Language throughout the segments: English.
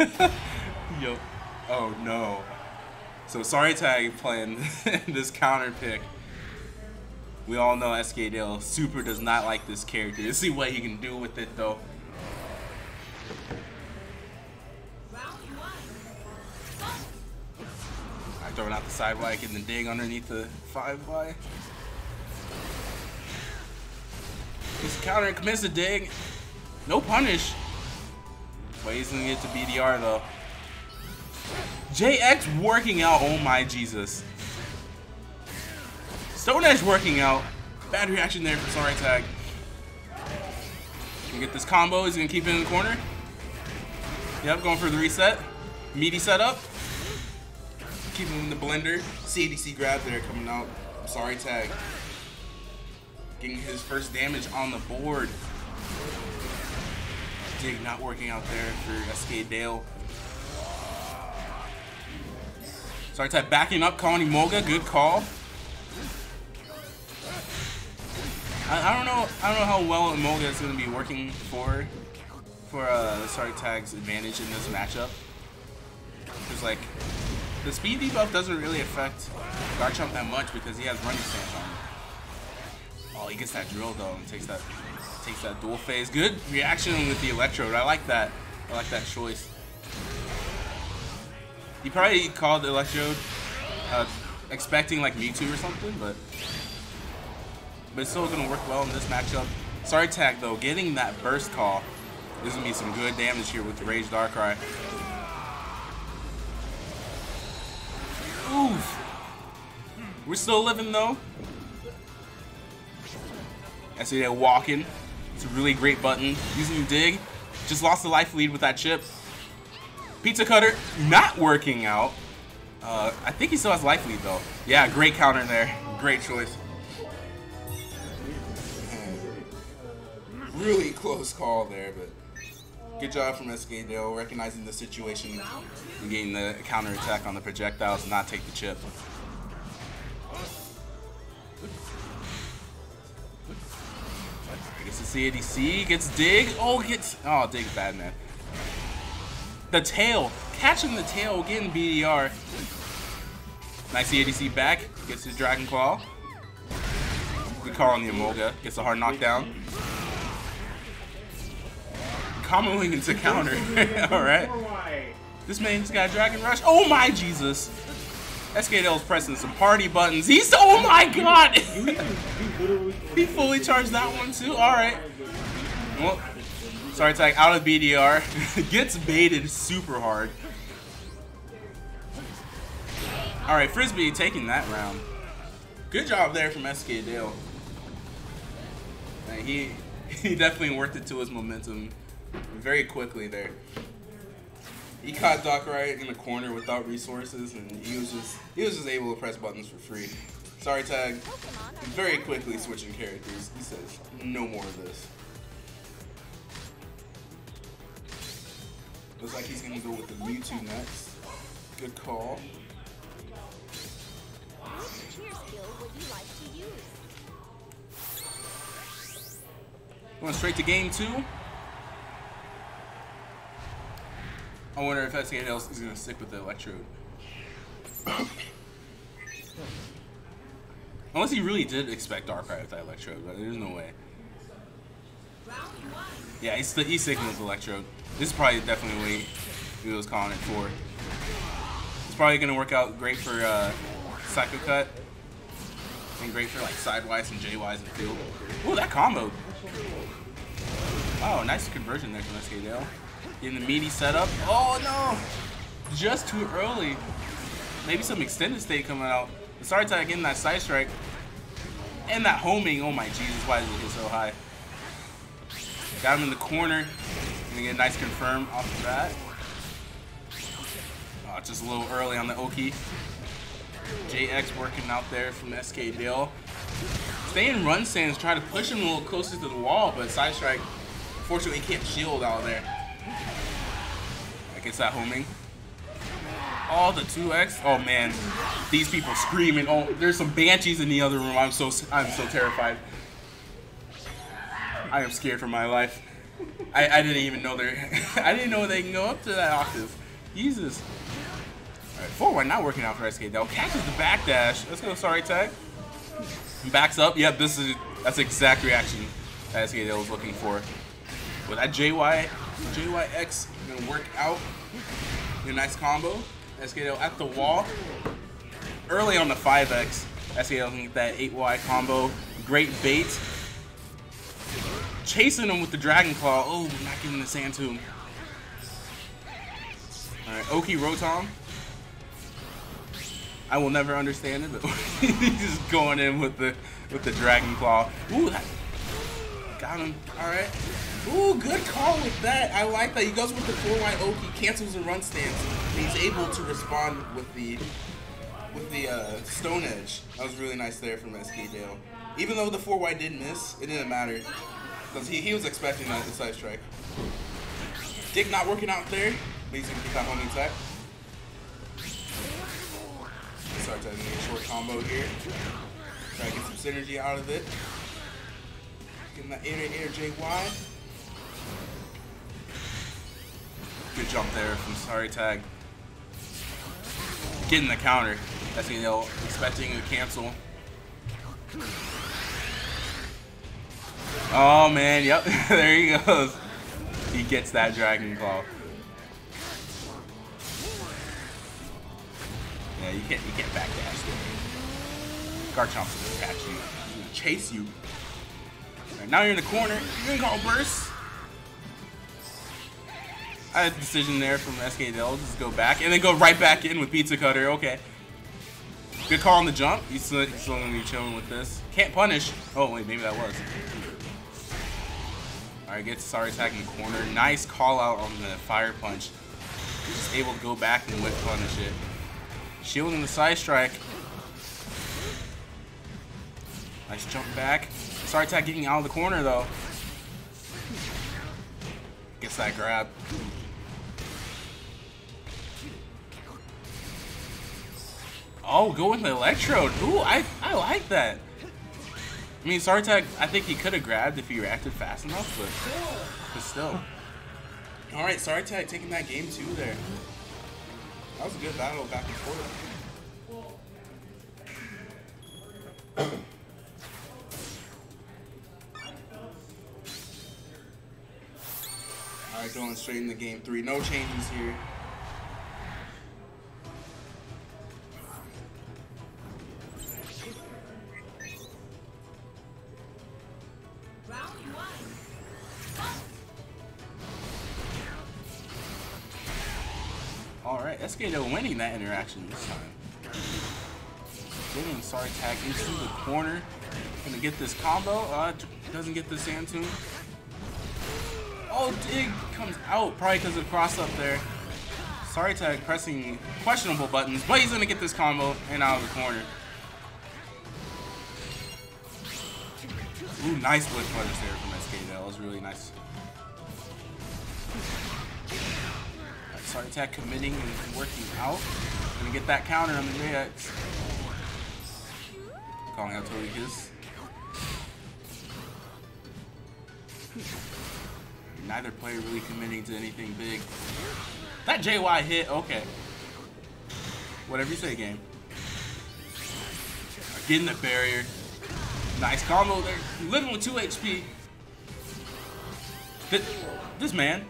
Yo. Oh no. So sorry tag playing this counter pick. We all know SK Dale super does not like this character. Let's see what he can do with it though. I throwing out the side Y, getting the dig underneath the 5Y. He's counter commits the dig. No punish. But he's gonna get to BDR though. JX working out, oh my Jesus. Stone Edge working out. Bad reaction there for Sorry Tag. Get this combo, he's gonna keep it in the corner. Yep, going for the reset. Meaty setup. Keep him in the blender. CDC grab there coming out. Sorry Tag. Getting his first damage on the board. Not working out there for SK Dale. Sorry Tag backing up, calling Emolga. Good call. I, I, don't know. I don't know how well Emolga is going to be working for for uh, Sorry Tag's advantage in this matchup. Because like the speed debuff doesn't really affect Garchomp that much because he has running stance on him. Oh, he gets that drill though and takes that takes that duel phase. Good reaction with the electrode. I like that. I like that choice. He probably called the Electrode uh, expecting like Mewtwo or something, but but it's still gonna work well in this matchup. Sorry Tag though, getting that burst call is gonna be some good damage here with the Rage Darkrai. Oof. We're still living though. I see that walking. It's a really great button. Using dig. Just lost the life lead with that chip. Pizza Cutter not working out. Uh, I think he still has life lead though. Yeah, great counter there. Great choice. Really close call there, but good job from SK Dale recognizing the situation and getting the counter attack on the projectiles and not take the chip. CADC, gets dig. Oh, gets. Oh, dig's bad, man. The tail. Catching the tail, getting BDR. Nice EADC back. Gets his Dragon Claw. Good call on the Emolga. Gets a hard knockdown. Comboing into counter. Alright. This man's got Dragon Rush. Oh my Jesus. SK Dale's pressing some party buttons. He's oh my god! he fully charged that one too. Alright. Well, sorry tag out of BDR. Gets baited super hard. Alright, Frisbee taking that round. Good job there from SK Dale. He he definitely worked it to his momentum very quickly there. He caught Doc right in the corner without resources, and he was just he was just able to press buttons for free. Sorry, tag. Very quickly switching characters. He says, "No more of this." Looks like he's gonna go with the Mewtwo next. Good call. Going straight to game two. I wonder if SK else is going to stick with the Electrode. Unless he really did expect Darkrai with that Electrode, but there's no way. Yeah, he's, he's sticking with Electrode. This is probably definitely what he was calling it for. It's probably going to work out great for uh, Psycho Cut. And great for like Sidewise and in the field. Ooh, that combo. Oh, nice conversion there from SK Getting the meaty setup. Oh no! Just too early. Maybe some extended state coming out. Sorry Tag getting that side strike. And that homing. Oh my Jesus, why did it hit so high? Got him in the corner. Gonna get a nice confirm off the bat. Oh, just a little early on the Oki. JX working out there from SK Dale. Stay in run stance, try to push him a little closer to the wall, but side strike, unfortunately, can't shield out there. I guess that homing. All the 2x. Oh man, these people screaming. Oh, there's some banshees in the other room. I'm so I'm so terrified. I am scared for my life. I, I didn't even know they're. I didn't know they can go up to that octave. Jesus. Alright, forward not working out for SK Dale. Catches the backdash. Let's go, sorry tag. Backs up. Yep, this is that's the exact reaction that SK was looking for. With that JY JYX gonna work out. A nice combo. SK at the wall. Early on the 5X. SK Dale can get that 8Y combo. Great bait chasing him with the Dragon Claw. Oh, not getting the Sand Tomb. Alright, Oki Rotom. I will never understand it, but he's just going in with the with the Dragon Claw. Ooh, that got him. Alright. Ooh, good call with that. I like that. He goes with the 4Y Oki, cancels the run stance, and he's able to respond with the with the uh, Stone Edge. That was really nice there from SK Dale. Even though the 4Y did miss, it didn't matter. Because he, he was expecting that the side strike. Dig not working out there, but he's gonna get that homing attack. Start taking a short combo here. Try to get some synergy out of it. Getting the air air JY. Good jump there from Sorry Tag. Getting the counter. That's you know, expecting a cancel. Oh man, yep, there he goes. He gets that Dragon Claw. Yeah, you can't you can't backdash there. Garchomp's gonna catch you. He's gonna chase you. Right, now you're in the corner. You're gonna burst. I had a decision there from SK Dale. Just go back and then go right back in with Pizza Cutter. Okay. Good call on the jump. He's still, he's still gonna be chilling with this. Can't punish. Oh wait, maybe that was. Alright, gets Sorry Tag in the corner. Nice call out on the Fire Punch. Just able to go back and whip punish it. Shielding the side strike. Nice jump back. Sorry Tag getting out of the corner though. Gets that grab. Oh, go with the Electrode. Ooh, I, I like that. I mean, Sorry Tag, I think he could have grabbed if he reacted fast enough, but, but still. All right, Sorry Tag taking that game two there. That was a good battle back and forth. Straight into game three. No changes here. Alright, SKO winning that interaction this time. Getting sorry tag into the corner. Gonna get this combo. Uh, doesn't get the sand tomb. Oh, Dig comes out probably because of the cross up there. Sorry tag pressing questionable buttons, but he's gonna get this combo and out of the corner. Ooh, nice blitz punish there from SK. That was really nice. Sorry Tag committing and working out. Gonna get that counter on the JX. Calling out Togekiss. Neither player really committing to anything big. That JY hit, okay. Whatever you say, game. Getting the barrier. Nice combo there. Living with 2 HP. Did, this man,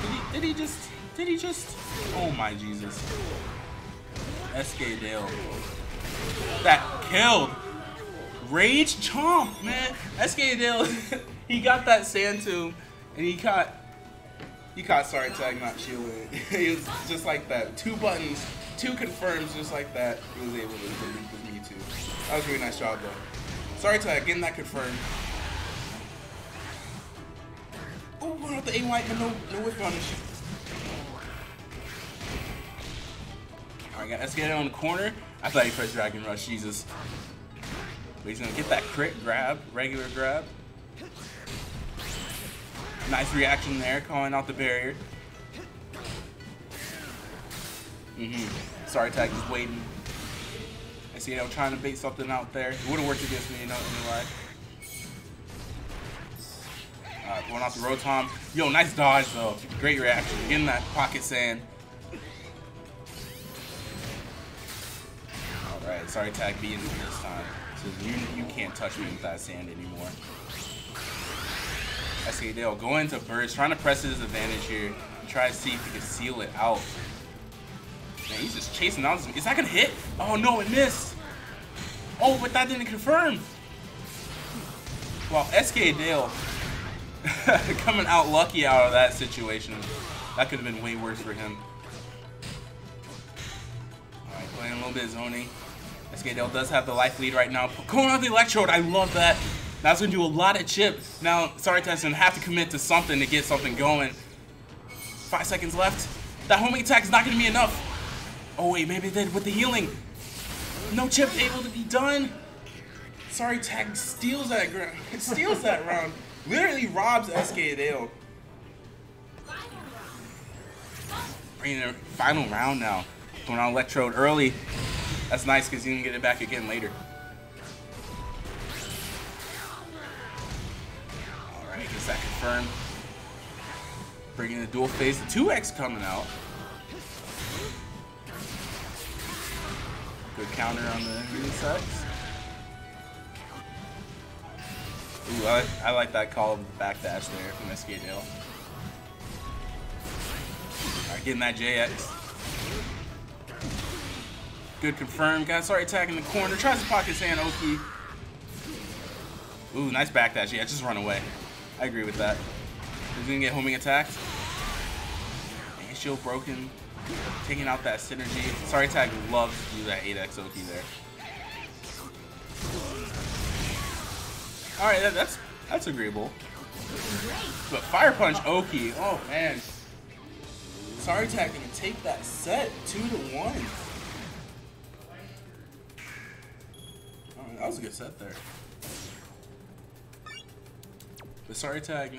did he, did he just did he just? Oh my Jesus. SK Dale. That killed. Rage Chomp, man. SK Dale, he got that sand tomb and he caught he caught sorry tag not shielding. he was just like that. Two buttons, two confirms just like that. He was able to with me too. That was a really nice job though. Sorry tag, getting that confirmed. Oh, going with the A white, but no no whiff punish. Alright, let's get SK on the corner. I thought he pressed Dragon Rush, Jesus. But he's gonna get that crit grab, regular grab. Nice reaction there, calling out the barrier. Mm-hmm. Sorry, Tag is waiting. I see I'm trying to bait something out there. It would have worked against me, you know, anyway. Uh, Going off the Rotom. Yo, nice dodge though. Great reaction. Getting that pocket sand. Alright, sorry tag being this time. So you you can't touch me with that sand anymore. SK Dale going into burst, trying to press his advantage here. Try to see if he can seal it out. Man, he's just chasing out. Is that gonna hit? Oh no, it missed. Oh, but that didn't confirm. Well, SK Dale coming out lucky out of that situation. That could have been way worse for him. Alright, playing a little bit of zoning. SK Dale does have the life lead right now. Going on the Electrode, I love that. That's gonna do a lot of chip. Now, sorry, Tyson, have to commit to something to get something going. Five seconds left. That homing attack is not gonna be enough. Oh wait, maybe then with the healing. No chip able to be done. Sorry, Tag steals that ground. It steals that round. Literally robs SK Dale. Bringing the final round now. Going on Electrode early. That's nice because you can get it back again later. That. Bringing the duel phase. The 2X coming out. Good counter on the insects. Ooh, I, I like that call of the backdash there from SK Dale. Alright, getting that JX. Good confirm. Got sorry attacking the corner. Tries to pocket sand Oki. Ooh, nice backdash. Yeah, just run away. I agree with that. He's gonna get homing attacked. And shield broken. Taking out that synergy. Sorry Tag loves to do that 8x Oki there. Alright, that, that's that's agreeable. But Fire Punch Oki, oh man. Sorry Tag gonna take that set two to one. Oh, that was a good set there. The Sorry Tag